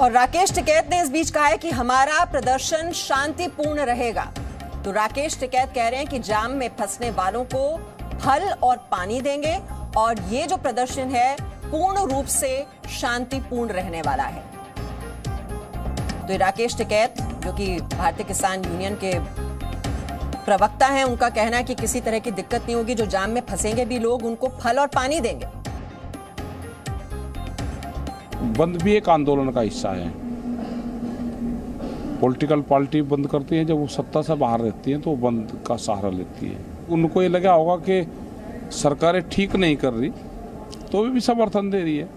और राकेश टिकैत ने इस बीच कहा है कि हमारा प्रदर्शन शांतिपूर्ण रहेगा। तो राकेश टिकैत कह रहे हैं कि जाम में फंसने वालों को फल और पानी देंगे और ये जो प्रदर्शन है, पूर्ण रूप से शांतिपूर्ण रहने वाला है। तो राकेश टिकैत, जो कि भारतीय किसान यूनियन के प्रवक्ता हैं, उनका कहना है कि किसी तरह की दिक्कत नहीं होगी। जो जाम में फंसेंगे भी लोग, उनको फल और पानी देंगे। बंद भी एक आंदोलन का हिस्सा है। पॉलिटिकल पार्टी बंद करती है, जब वो सत्ता से बाहर रहती है तो वो बंद का सहारा लेती है। उनको ये लगा होगा कि सरकारें ठीक नहीं कर रही तो भी समर्थन दे रही है।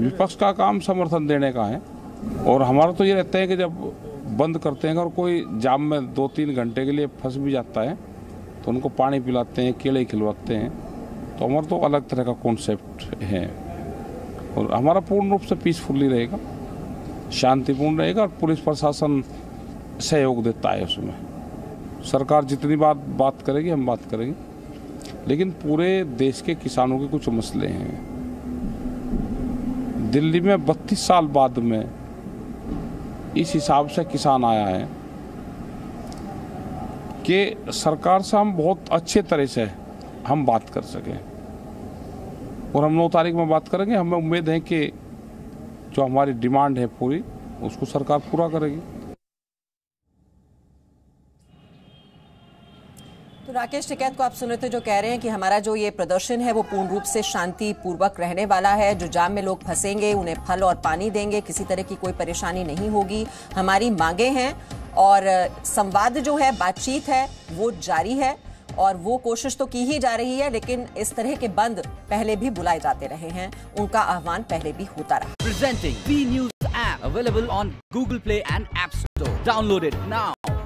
विपक्ष का काम समर्थन देने का है, और हमारा तो ये रहता है कि जब बंद करते हैं, अगर कोई जाम में दो तीन घंटे के लिए फंस भी जाता है तो उनको पानी पिलाते हैं केले खिलवाते हैं तो हमारा तो अलग तरह का कॉन्सेप्ट है। और हमारा पूर्ण रूप से पीसफुली रहेगा, शांतिपूर्ण रहेगा और पुलिस प्रशासन सहयोग देता है उसमें। सरकार जितनी बार बात करेगी, हम बात करेंगे। लेकिन पूरे देश के किसानों के कुछ मसले हैं। दिल्ली में बत्तीस साल बाद में इस हिसाब से किसान आया है कि सरकार से हम बहुत अच्छे तरह से हम बात कर सकें। और हम नौ तारीख में बात करेंगे। हमें उम्मीद है कि जो हमारी डिमांड है पूरी, उसको सरकार पूरा करेगी। तो राकेश, टिकैत को आप सुन रहे थे, जो कह रहे हैं कि हमारा जो ये प्रदर्शन है, वो पूर्ण रूप से शांति पूर्वक रहने वाला है। जो जाम में लोग फंसेंगे, उन्हें फल और पानी देंगे, किसी तरह की कोई परेशानी नहीं होगी। हमारी मांगे हैं और संवाद जो है, बातचीत है, वो जारी है। और वो कोशिश तो की ही जा रही है, लेकिन इस तरह के बंद पहले भी बुलाए जाते रहे हैं। उनका आह्वान पहले भी होता रहा। Presenting news app available on Google Play and app store downloaded now